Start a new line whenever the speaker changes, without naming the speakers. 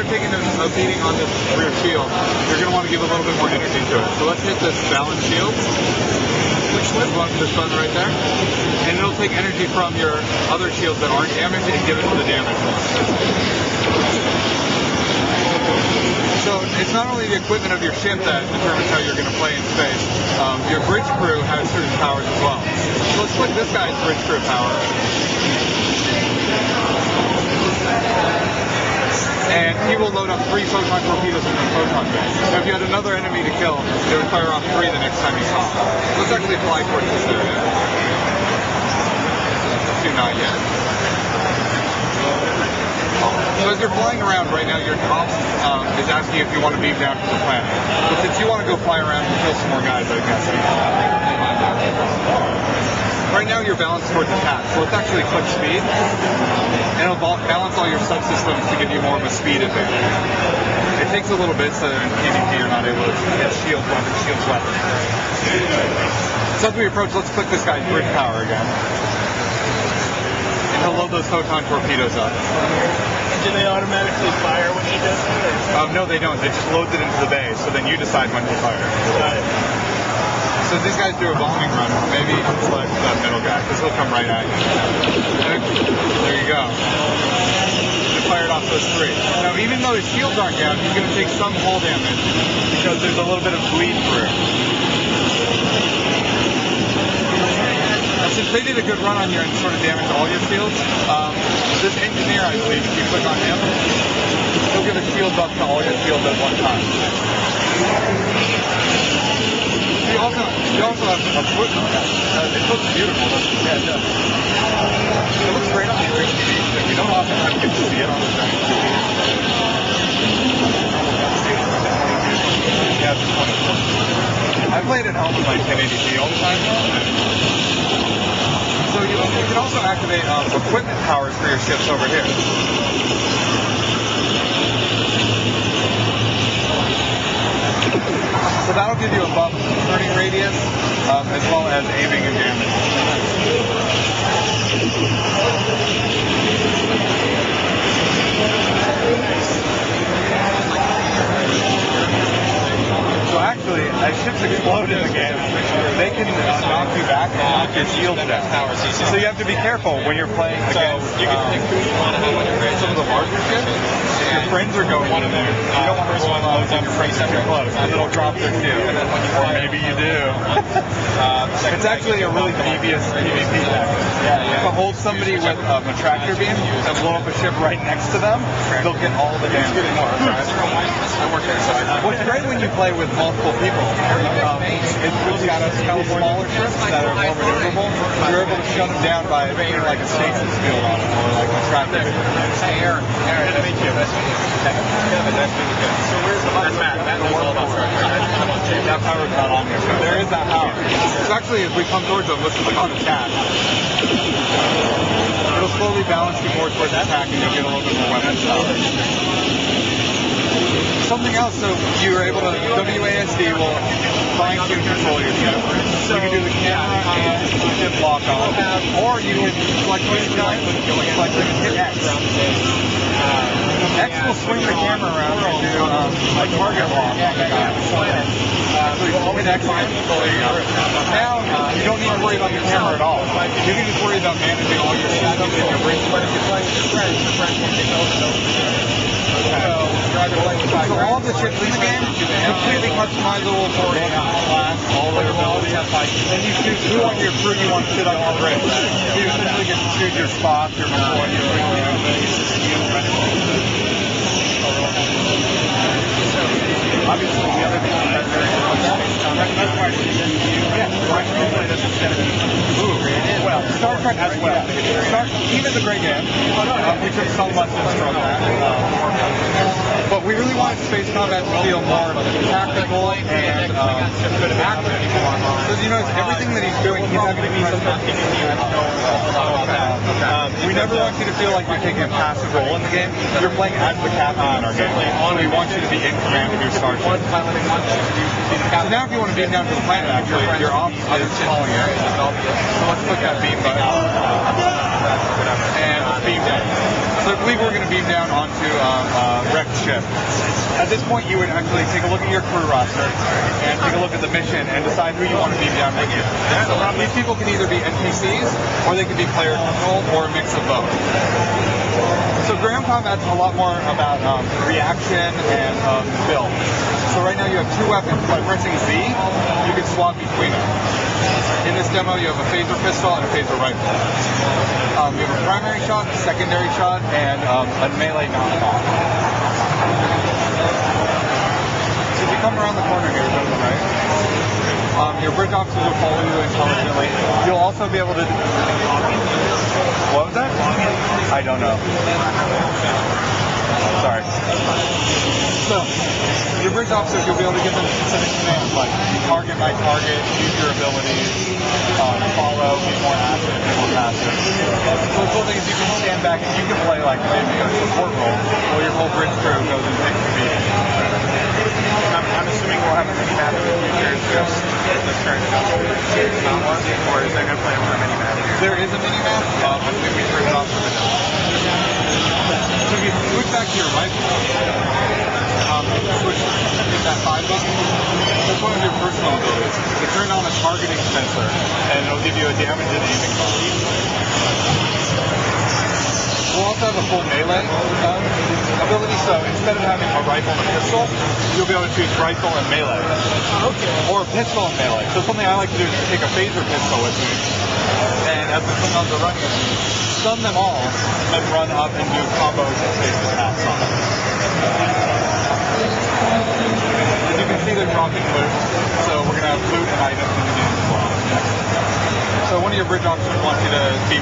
rotating on this rear shield, you're going to want to give a little bit more energy to it. So let's hit this balance shield. Which one? This button right there. And it'll take energy from your other shields that aren't damaged and give it to the damaged ones. So it's not only the equipment of your ship that determines how you're going to play in space. Um, your bridge crew has certain powers as well. So let's click this guy's bridge crew power. And he will load up three photon torpedoes in the photon bay. Now if you had another enemy to kill, they would fire off three the next time you saw them. Let's actually fly towards this area. Do not yet. So as you're flying around right now, your top um, is asking if you want to beam down to the planet. But since you want to go fly around and kill some more guys, I guess. Right now you're balanced towards attack, so let's actually click speed, and it'll balance all your subsystems to give you more of a speed advantage. It takes a little bit, so in PvP you're not able to hit shield weapon, shield weapon. So as we approach, let's click this guy's bridge power again. And he'll load those photon torpedoes up.
Do they automatically fire when he does it?
Um, no, they don't. They just load it into the bay, so then you decide when to fire.
Got it.
So these guys do a bombing run. Maybe select that middle guy, because he'll come right at you. There you go. Fired off those three. Now, even though his shields aren't down, he's going to take some hull damage because there's a little bit of bleed through. Since they did a good run on you and sort of damaged all your shields, um, this engineer, I believe, if you click on him, he'll give a shield buff to all your shields at one time. Have a foot. Uh, it looks beautiful. it? Yeah, it does. It looks great on the TV. You don't often get to see it on the 24. I played at home with my 1080p all the time. So you, you can also activate um, equipment powers for your ships over here. So that'll give you a buff turning radius um, as well as aiming and damage. Back and knock your shields down. So you have to be careful when you're playing against
you
um,
pick who you want to have on your bridge.
some of the larger ships. Your friends are going in there. You don't want to out when your friends are close because it'll drop their shield. Or maybe you do. It's actually a really devious PvP tactic. To hold somebody with um, a tractor beam and blow up a ship right next to them, they'll get all the damage. What's great when you play with multiple people um, is we've got a couple smaller ships that are more maneuverable. You're able to shut them down by putting like a stasis field on them or like a tractor beam.
Hey, Aaron. Aaron, nice to meet you. Nice to meet you. Kevin, nice to meet you. So where's the That's Matt. Matt knows all about Star
That power's not on there. There is that power. So actually, as we come towards them, let's click on attack. It'll slowly balance you more towards attack, and you'll get a little bit more weapons power. Something else, so you're able to WASD will fine tune control your ship. So you can do the camera and ship lock on, or you can select which gun, select hit X. X will swing the camera around and do um, a target lock on the guy. So you hit X on it. There you go. Now you don't need to worry about your camera at all. You can just worry about managing all your systems and your bridge. So all the ships in the game completely customizable for class, all their abilities. And you choose who on your crew you want to sit on your bridge. You essentially get to choose your spots, your one, your Obviously, the other thing that's very Ooh, well, Star Trek as well. Star, even the great game, uh, we took some lessons from that. Um, but we really wanted Space Combat to feel more tactical and um, active. So you notice everything that he's doing, he's having to be um, we never want you to feel like you're taking a passive role in the game. You're playing as the captain in our game. We want you to be in command of your starship. So now if you want to beam down to the planet, actually, your op is calling it. So let's click that beam button. And let's beam down. So I believe we're going to beam down onto um, uh, wrecked ship. At this point, you would actually take a look at your crew roster and take a look at the mission and decide who you want to be down with you. So these people can either be NPCs or they can be player control or a mix of both. So ground combat's a lot more about um, reaction and um, build. So right now you have two weapons. By pressing Z, you can swap between them. In this demo, you have a phaser pistol and a phaser rifle. Um, you have a primary shot, a secondary shot, and um, a melee knockoff. If you come around the corner here, go to right. Um, your bridge officers will follow you intelligently. You'll also be able to. What was that? I don't know. Sorry. So, your bridge officers, you'll be able to give them specific commands like target my target, use your abilities, um, follow, be more active, be more passive. So the cool thing is you can stand back and you can play like maybe a support role while your whole bridge crew goes and takes the beat.
I'm, I'm assuming we'll have a mini map in the future, just the current It's not one, or is there going to play a mini map here?
There is a mini map. Um, I believe we turned it off for the demo. So if you switch back to your rifle, um, switch hit that five button. That's one of your personal abilities. To turn on a targeting sensor, and it'll give you a damage and aiming bonus. We'll also have a full melee um, ability, so instead of having a rifle and a pistol, you'll be able to choose rifle and melee.
Okay.
Or a pistol and melee. So something I like to do is take a phaser pistol with me, and as the Klingons are running stun them all, and run up and do combos and phaser attacks see, they're dropping loot, so we're going to have loot and items in the game as well. So one of your bridge officers wants you to be